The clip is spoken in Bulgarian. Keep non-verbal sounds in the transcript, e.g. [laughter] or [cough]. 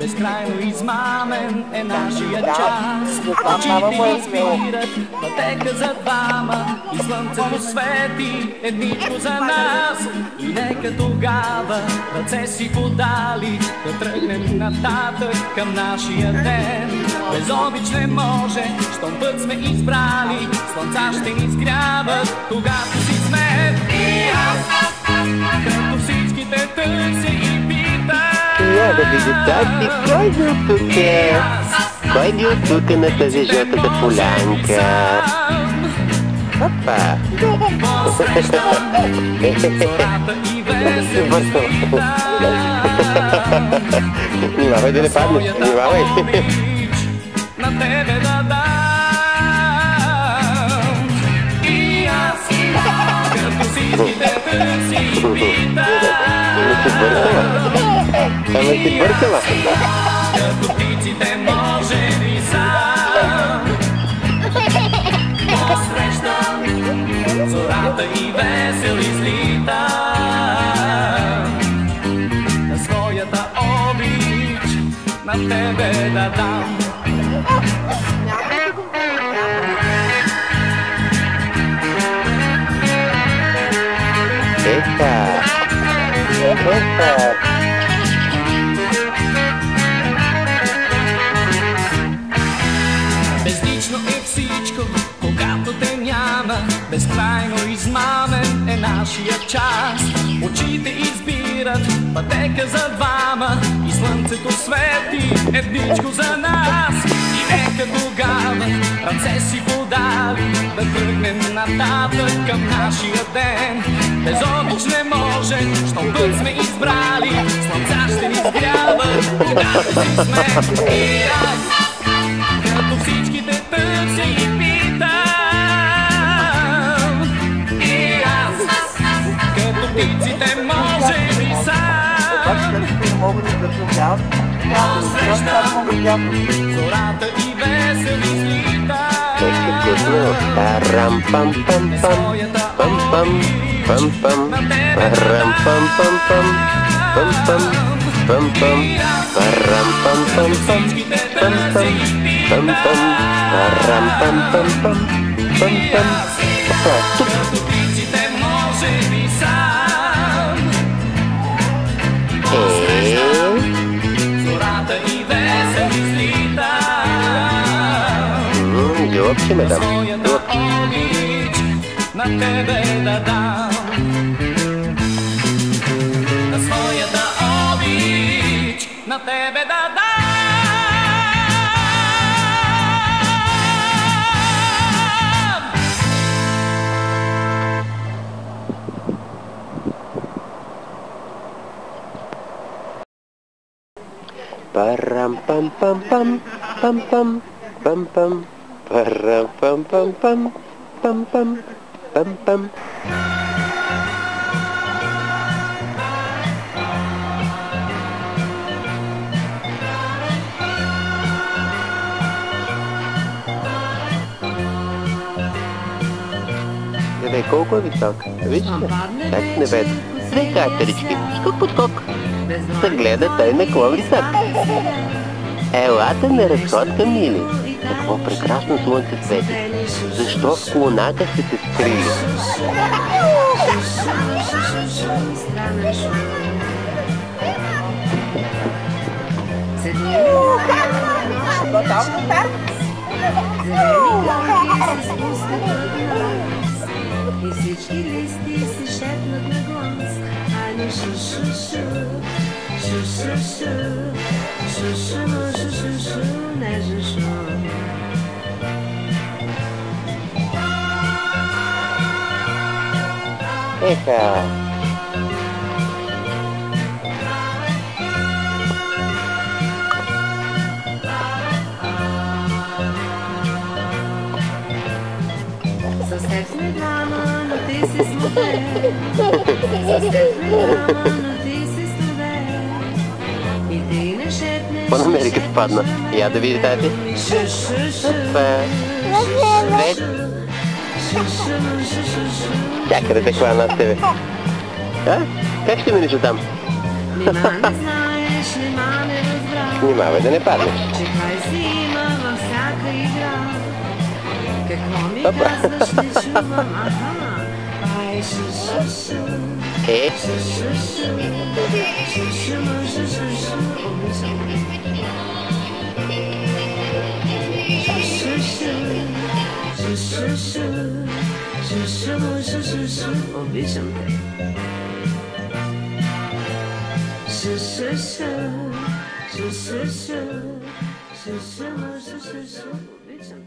безкрайно измамен е нашия час. Очите изпират пътека за двама и слънцето свети едничко за нас. И нека тогава ръце си подали да тръгнем нататък към нашия ден. Без обич не може, щом път сме избрали, слънца ще ни сгряват, когато си сме. И аз, като всичките търся и Я да ви готати, кой от тук е? Кой ви от тук е на тази жълтата полянка? Опа! [laughs] Внимавай да не паднеш, внимавай! На тебе да дам И аз като всичките търси и питам Не си бъркала? Ама си бъркала? Като птиците може би сам Посрещам зората и весел излита На своята обич на тебе да дам Еха! Еха! Безкрайно измамен е нашия час. Очите избират пътека за двама И слънцето свети едничко за нас. И нека тогава ръце си подали Да тръгнем нататък към нашия ден. Без обич не може, щом път сме избрали. Слънца ще ни сгряват, когато си сме. И аз сам Посрещам Зората и весел излита Нещо вкусно. Парам пам пам пам. Пам пам. Пам пам. Парам пам пам пам. Пам пам. Пам пам. Парам пам пам пам. Пам пам. Пам пам. Парам пам пам пам. Пам пам. Тук. Може би сам м, Георгий ме дам. Своята обич на тебе да дам На своята обич на тебе да дам Парам пам пам пам. Парам пам пам пам. Пам пам. Пам пам. Гледай колко е висок. Вижте, как небето. Две катерички, скок под скок. Се гледа той на какво висок. Елате на разходка, мили. Какво прекрасно слънце свети. Защо в колоната сте се скрили? И всички листи се шепнат на глас, Ани шу-шу-шу, шу-шу-шу, шу-шу-шу, не шу-шу. Еха. С теб сме двама, но ти си смутен. Какво намери като падна? Я да види тази. Опа. Чакай да те хвана с тебе. А? Как ще минеш там? [laughs] Внимавай да не паднеш. Чихай си [laughs] 是是是是是是，我比上。是是是是是是，我比上。